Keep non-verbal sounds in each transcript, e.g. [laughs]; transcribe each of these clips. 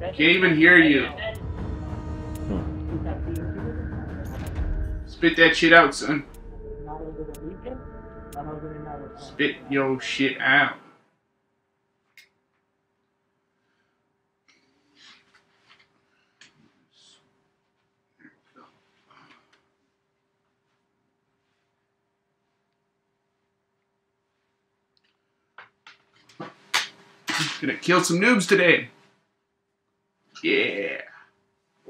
Can't even hear you. Spit that shit out, son. Spit your shit out. Gonna kill some noobs today. Yeah.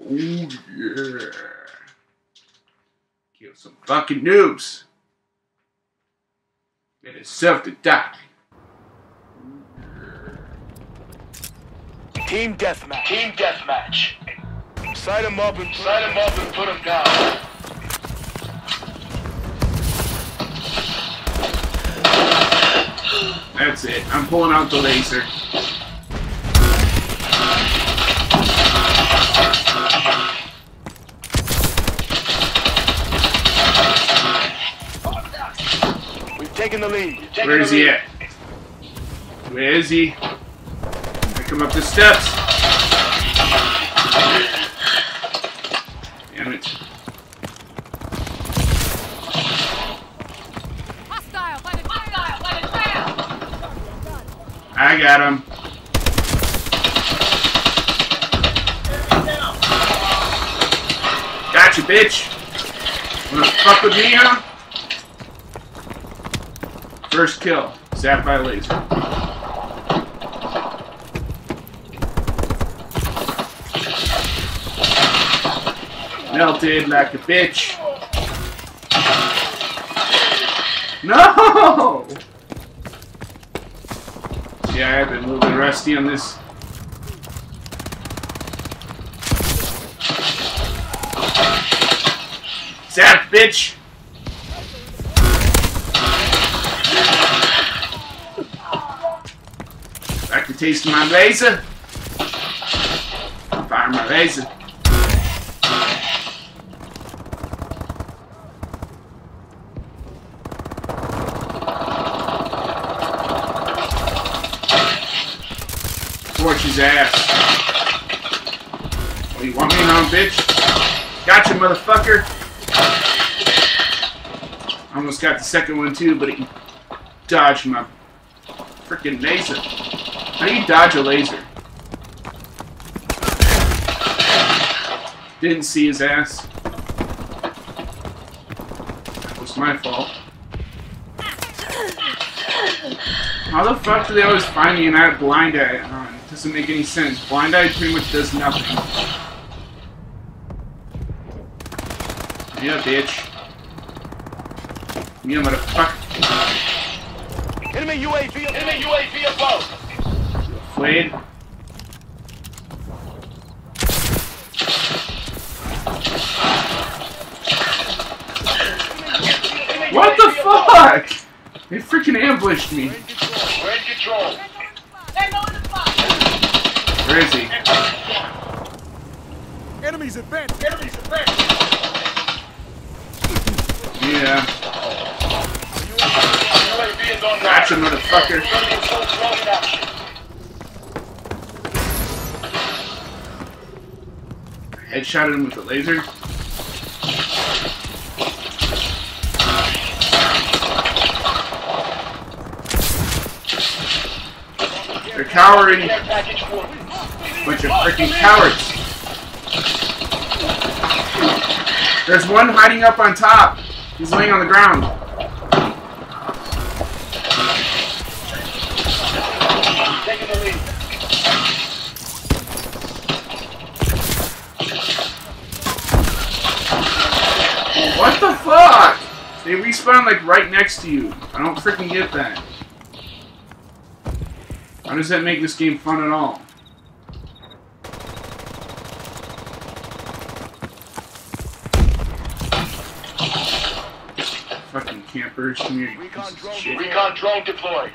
Oh yeah. Kill some fucking noobs. Get itself to die. Team deathmatch. Team deathmatch. Sight him up and sight him up and put him down. That's it. I'm pulling out the laser. We've taken the lead. Where is he at? Where is he? I come up the steps. Got him. Gotcha, bitch. Wanna fuck with me, huh? First kill. Zapped by laser. Melted like a bitch. No! Yeah, I've been a little bit rusty on this. Zap, bitch! Back to taste my laser? Fire my laser. His ass. Oh, you want me now, bitch? Gotcha, motherfucker! Almost got the second one too, but he dodged my freaking laser. How do you dodge a laser? Didn't see his ass. That was my fault. How the fuck do they always find me and I blind eye doesn't make any sense. Blind eye pretty much does nothing. Yeah, bitch. Yeah, motherfucker. Enemy UAV. Enemy UAV above. Wade. What the fuck? They freaking ambushed me. We're in control. Where is he? Enemies advanced. Enemies advanced. Yeah. UAV is on Gotcha, motherfucker. Headshotted him with the laser. Uh, They're cowering. Bunch of freaking cowards. There's one hiding up on top. He's laying on the ground. What the fuck? They respawn like right next to you. I don't freaking get that. How does that make this game fun at all? Campers, come Recon drone. shit. Recon drone deployed.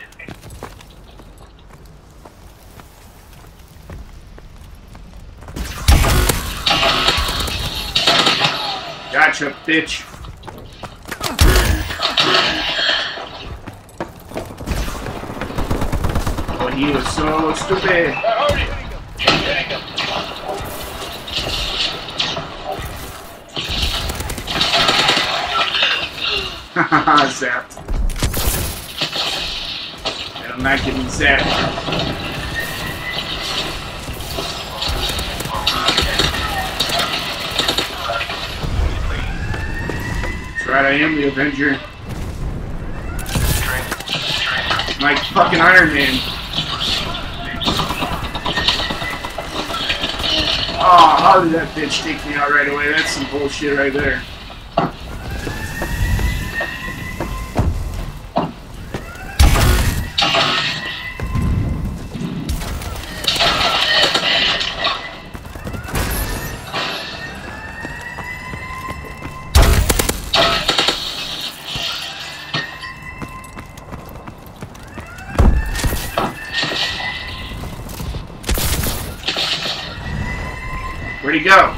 Gotcha, bitch. Oh, he was so stupid. [laughs] Zapped. I'm not getting zapped. That's right, I am the Avenger. Like fucking Iron Man. Oh, how did that bitch take me out right away? That's some bullshit right there. Where'd he go?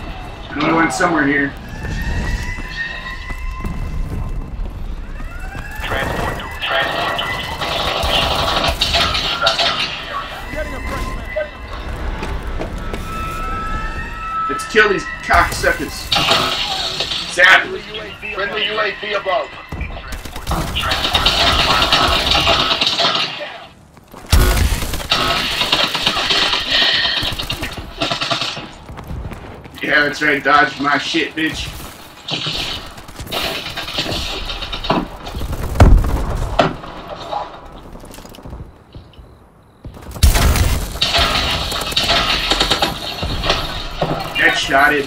I know he went somewhere here. That's right. Dodge my shit, bitch. Headshot it.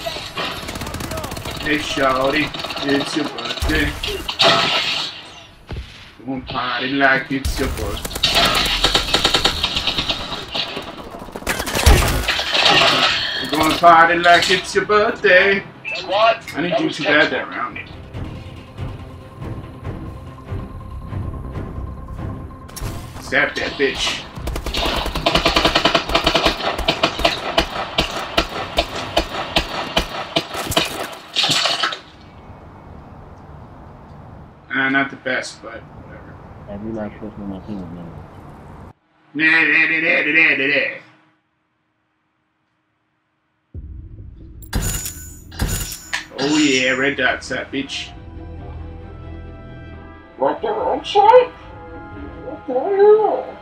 Headshot it. It's your birthday. Don't party like it's your birthday. We're gonna party like it's your birthday. Squad. I didn't that do too bad excellent. that round. Zap that bitch. Uh, not the best, but whatever. Every last person on my team was number. Nah, nah, nah, nah, nah, nah, nah. Oh yeah, red dots, that bitch. What the website? What the hell?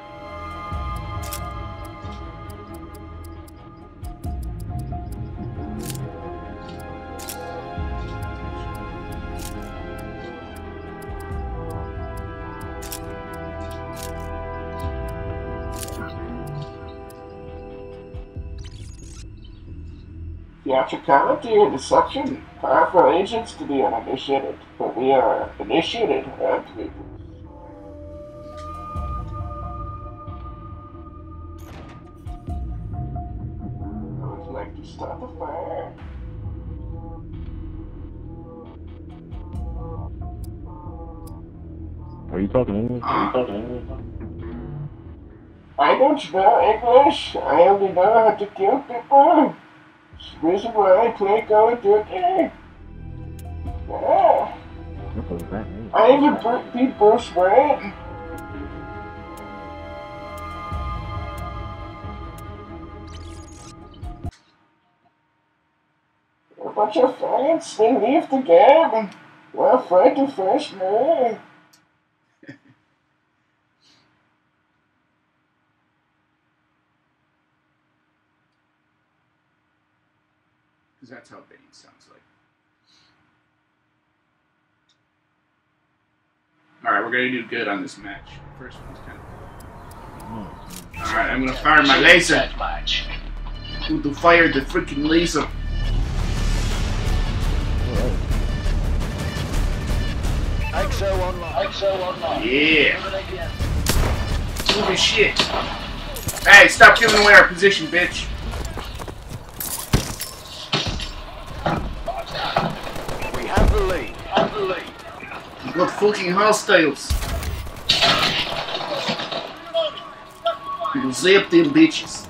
Theatricality and deception. Powerful agents to the uninitiated, but we are initiated, aren't we? I would like to start a fire. Are you talking English? Are you talking English? I don't know English. I only know how to kill people. Reason why I of Duty. Yeah. What was that name? I even put people's Wayne. A bunch of they leave the game. We're afraid to face me. Because that's how Bane sounds like. Alright, we're gonna do good on this match. First one's kind of. Alright, I'm gonna fire my laser. Deathmatch. Who to fire the freaking laser? XO online. XO online. Yeah. Do. Holy shit. Hey, stop giving away our position, bitch. We have the lead. Have the lead. Look fucking hostiles. Zap them bitches.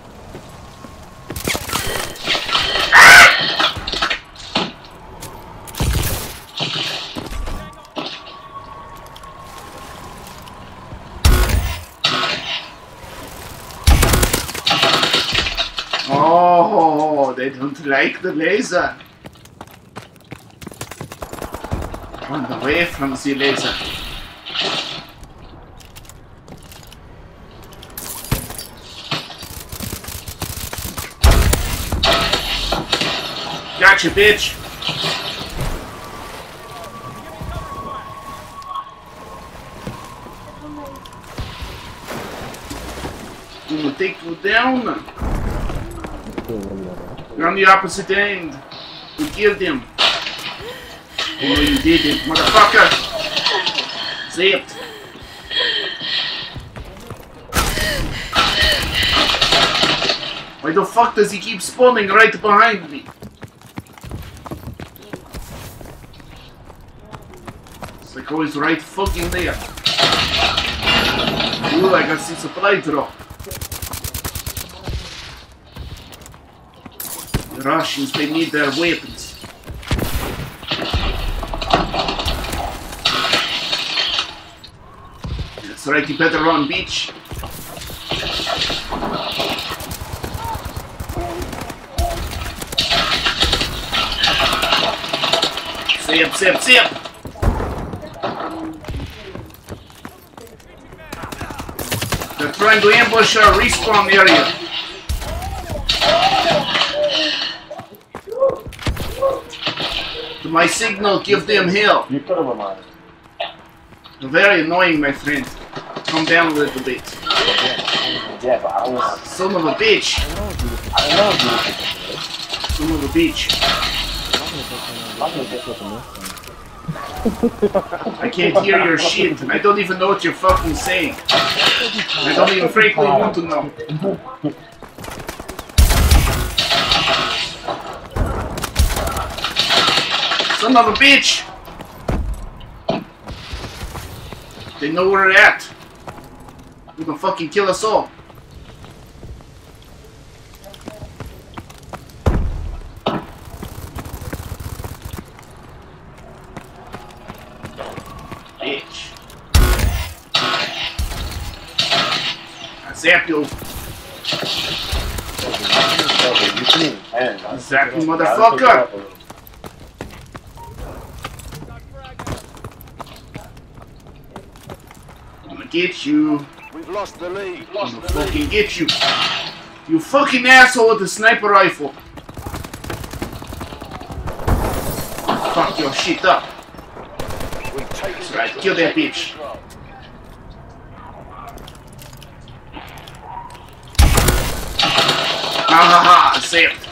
Oh, they don't like the laser. Run way from the laser. Gotcha, bitch. Gonna take you down. You're on the opposite end. We killed him. Oh no, you did it, motherfucker. Zipped. Why the fuck does he keep spawning right behind me? It's like always right fucking there. Ooh, I got some supply drop. The Russians, they need their weapons. Right, you better run, bitch. Zip, zip, zip! They're trying to ambush our respawn area. To my signal, give them hell. You could have reminded. Very annoying, my friend. Down a little bit. Son of a bitch. I know you Son of a bitch. I can't hear your shit. I don't even know what you're fucking saying. I don't even frankly want to know. Son of a bitch! They know where we're at. They're gonna fucking kill us all. Bitch. I zapped you. Exactly, motherfucker. I'm gonna get you. Lost the lead. I'm gonna fucking get you. You fucking asshole with the sniper rifle. Fuck your shit up. Taken right, kill that bitch. Ha ha ha, saved.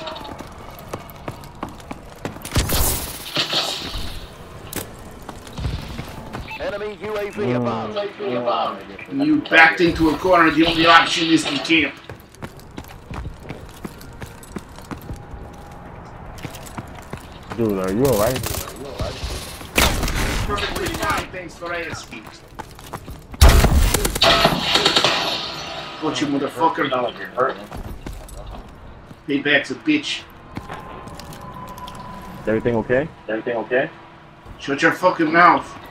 Enemy UAV above. You backed into a corner, the only option is to camp. Dude, are you alright? Perfectly fine, thanks for asking. Got you, motherfucker. Sound like. Payback's a bitch. Everything okay? Everything okay? Shut your fucking mouth.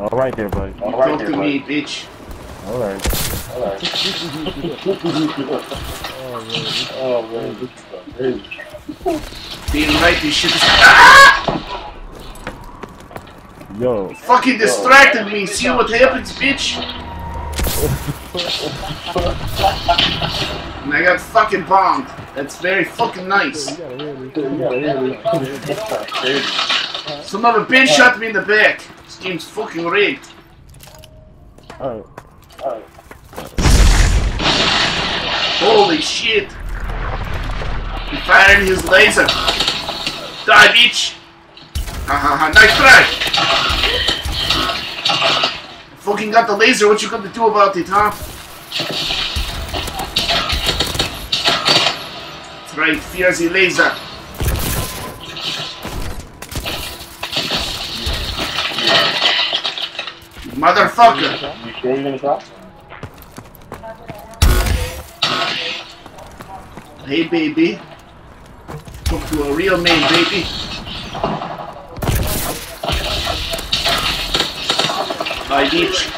Alright there, buddy. You talk to me, bitch. Alright. Alright. oh, man. This is crazy. Being right, this shit is. Ah! Yo, Fucking distracted me. See what happens, bitch? And I got fucking bombed. That's very fucking nice. Some other bitch shot me in the back. Game's fucking rigged. alright. Alright. Holy shit. He fired his laser. Die, bitch. Ha ha ha. Nice try. Fucking got the laser. What you gonna do about it, huh? That's right. Fears the laser. Motherfucker. You sure you're gonna try? Hey, baby. Talk to a real man, baby. Bitch.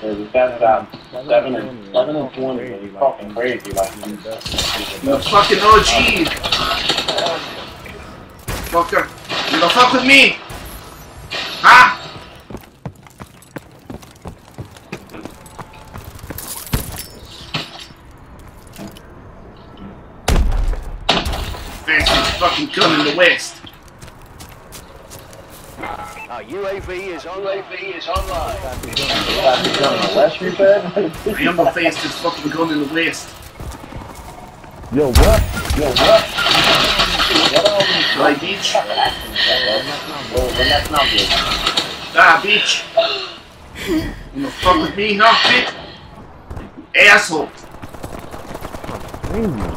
Hey, we got that. Seven and seven and twenty is fucking crazy. Like, You fucking OG. Fucker. You don't fuck with me. Huh? Fucking gun in the West. Our UAV is on. UAV is online. that's on the west, you said? I am the fastest fucking gun in the West. Yo, what? Yo, what? What are we? Right, bitch? Well, then that's not good. Ah, bitch. You wanna fuck with me, huh, bitch? Asshole. I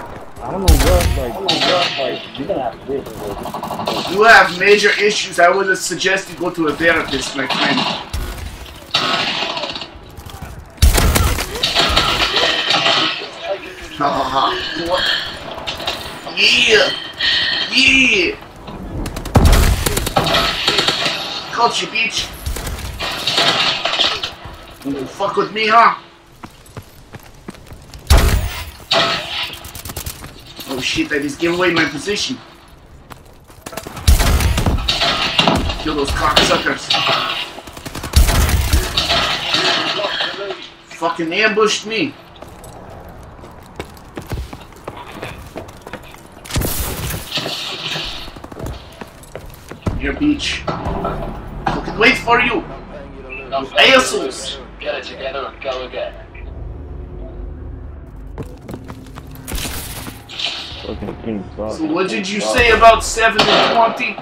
don't know what, like, I don't know what, like, you're gonna have to do. You have major issues. I would suggest you go to a therapist, my friend. Ha ha ha. What? Yeah! Yeah! Caught you, bitch! You fuck with me, huh? Oh shit, I just gave away my position. Kill those cocksuckers. Fucking ambushed me. Your beach. Fucking wait for you. You assholes. Get it together and go again. Fucking sucks. So what did you say about 7 and 20?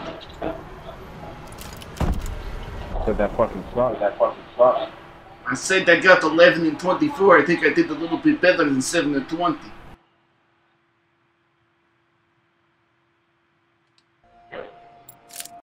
Said that fucking sucks. That fucking sucks. I said I got 11 and 24. I think I did a little bit better than 7 and 20.